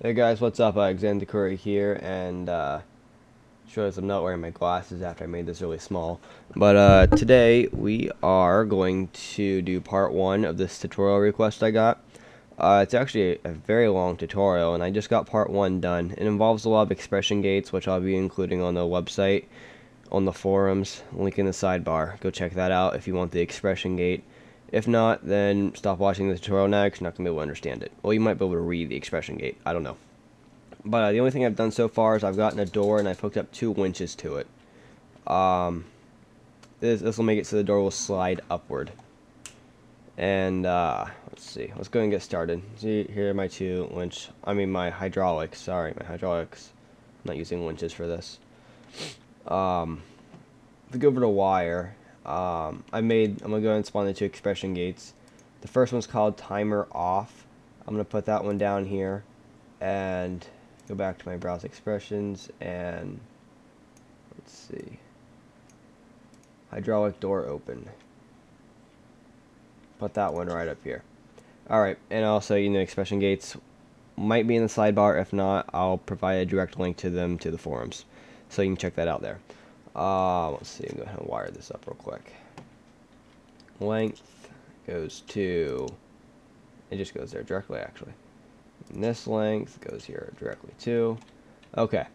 Hey guys, what's up? Uh, Xander Curry here, and uh, shows I'm not wearing my glasses after I made this really small. But uh, today we are going to do part one of this tutorial request I got. Uh, it's actually a, a very long tutorial, and I just got part one done. It involves a lot of expression gates, which I'll be including on the website, on the forums, link in the sidebar. Go check that out if you want the expression gate. If not, then stop watching the tutorial now because you're not going to be able to understand it. Well, you might be able to read the expression gate. I don't know. But uh, the only thing I've done so far is I've gotten a door and I've hooked up two winches to it. Um, this will make it so the door will slide upward. And uh, let's see. Let's go and get started. See, here are my two winch. I mean my hydraulics. Sorry, my hydraulics. I'm not using winches for this. Um, if go over to wire, um, I made, I'm going to go and spawn the two expression gates. The first one's called timer off. I'm going to put that one down here and go back to my browse expressions and let's see. Hydraulic door open. Put that one right up here. Alright, and also, you know, expression gates might be in the sidebar. If not, I'll provide a direct link to them to the forums. So you can check that out there. Uh, let's see, I'm going to go ahead and wire this up real quick. Length goes to, it just goes there directly actually. And this length goes here directly too. Okay.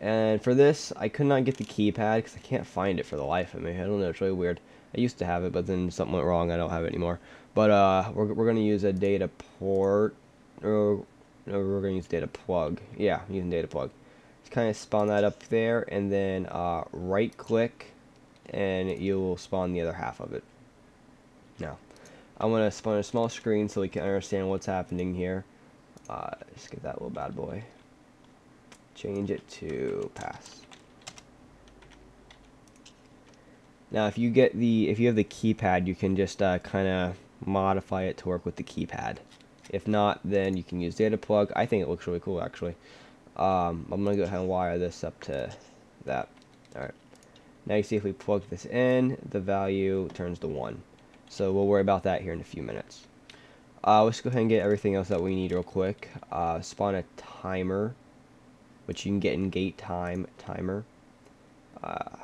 And for this, I could not get the keypad because I can't find it for the life of me. I don't know, it's really weird. I used to have it, but then something went wrong. I don't have it anymore. But uh, we're, we're going to use a data port. Or, no, we're going to use data plug. Yeah, using data plug kind of spawn that up there and then uh, right click and you will spawn the other half of it. Now, I want to spawn a small screen so we can understand what's happening here. Uh, just get that little bad boy. Change it to pass. Now, if you get the, if you have the keypad, you can just uh, kind of modify it to work with the keypad. If not, then you can use data plug. I think it looks really cool, actually. Um, I'm going to go ahead and wire this up to that. Alright. Now you see if we plug this in, the value turns to 1. So we'll worry about that here in a few minutes. Uh, let's go ahead and get everything else that we need real quick. Uh, spawn a timer, which you can get in gate time timer. Uh,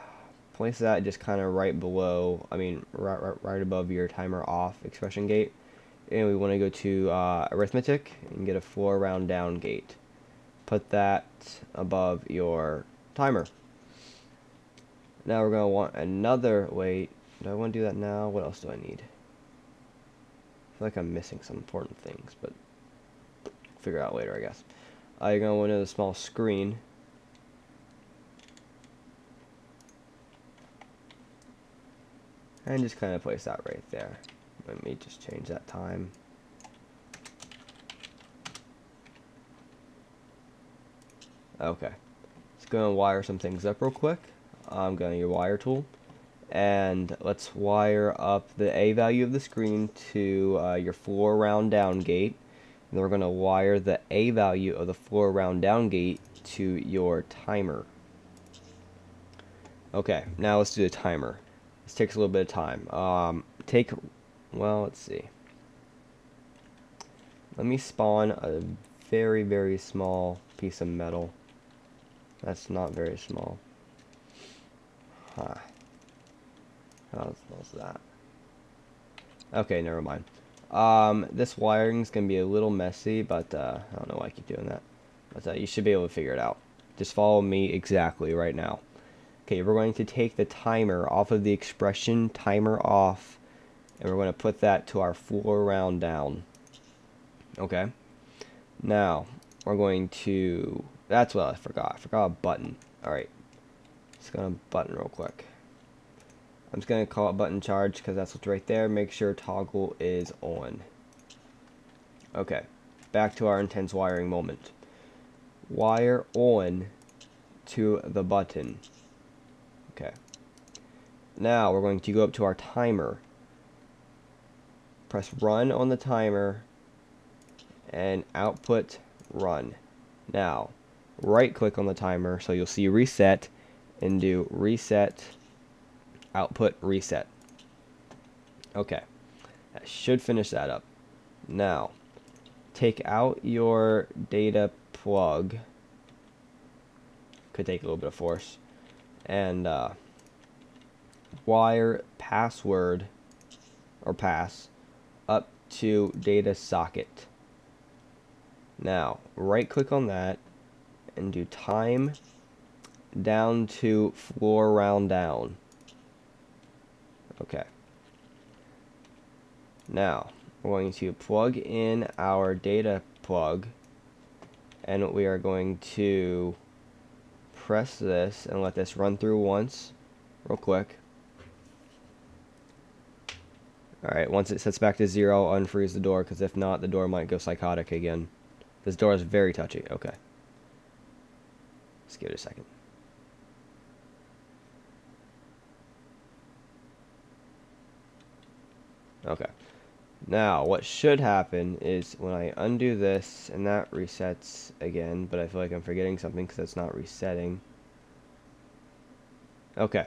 place that just kind of right below, I mean, right, right, right above your timer off expression gate. And we want to go to uh, arithmetic and get a floor round down gate put that above your timer. Now we're going to want another, wait, do I want to do that now? What else do I need? I feel like I'm missing some important things, but figure out later, I guess. Uh, you're going to want a small screen. And just kind of place that right there. Let me just change that time. Okay. Let's go and wire some things up real quick. I'm going to your wire tool. And let's wire up the A value of the screen to uh, your floor round down gate. And then we're going to wire the A value of the floor round down gate to your timer. Okay, now let's do the timer. This takes a little bit of time. Um, take, well, let's see. Let me spawn a very, very small piece of metal. That's not very small. Huh. How small is that? Okay, never mind. Um, this wiring is going to be a little messy, but uh, I don't know why I keep doing that. But uh, you should be able to figure it out. Just follow me exactly right now. Okay, we're going to take the timer off of the expression timer off, and we're going to put that to our floor round down. Okay. Now, we're going to that's what I forgot. I forgot a button. Alright. Just gonna button real quick. I'm just gonna call it button charge because that's what's right there. Make sure toggle is on. Okay. Back to our intense wiring moment. Wire on to the button. Okay. Now we're going to go up to our timer. Press run on the timer and output run. Now, right click on the timer so you'll see reset and do reset output reset okay that should finish that up now take out your data plug. Could take a little bit of force. And uh, wire password or pass up to data socket. Now, right click on that and do time down to floor round down. Okay. Now, we're going to plug in our data plug and we are going to press this and let this run through once real quick. Alright, once it sets back to zero, unfreeze the door, because if not, the door might go psychotic again. This door is very touchy. Okay. Let's give it a second. Okay. Now, what should happen is when I undo this, and that resets again, but I feel like I'm forgetting something because it's not resetting. Okay.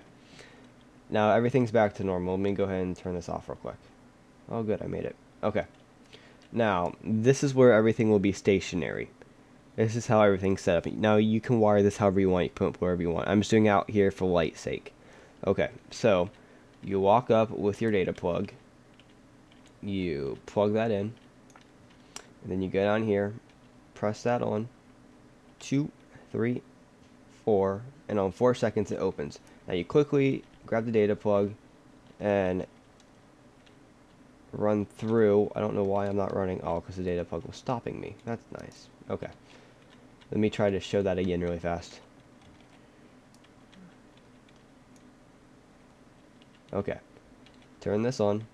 Now, everything's back to normal. Let me go ahead and turn this off real quick. Oh, good, I made it. Okay. Now, this is where everything will be stationary. This is how everything's set up. Now, you can wire this however you want. You can put wherever you want. I'm just doing out here for light's sake. Okay, so you walk up with your data plug you plug that in and then you go down here press that on two three four and on four seconds it opens now you quickly grab the data plug and run through I don't know why I'm not running oh because the data plug was stopping me that's nice okay let me try to show that again really fast okay turn this on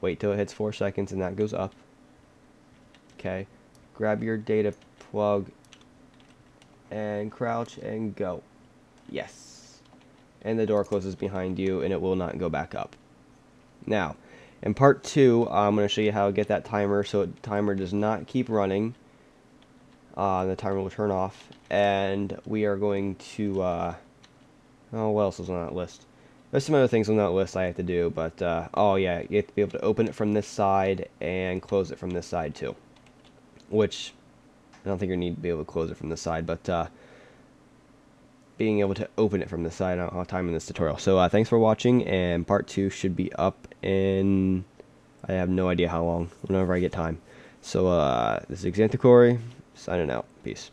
Wait till it hits 4 seconds and that goes up. Okay. Grab your data plug and crouch and go. Yes. And the door closes behind you and it will not go back up. Now, in part 2, I'm going to show you how to get that timer so the timer does not keep running. Uh, the timer will turn off and we are going to, uh, oh, what else is on that list? There's some other things on that list I have to do, but, uh, oh yeah, you have to be able to open it from this side and close it from this side too. Which, I don't think you need to be able to close it from this side, but, uh, being able to open it from this side, I don't have time in this tutorial. So, uh, thanks for watching, and part 2 should be up in, I have no idea how long, whenever I get time. So, uh, this is Xanthocori, signing out. Peace.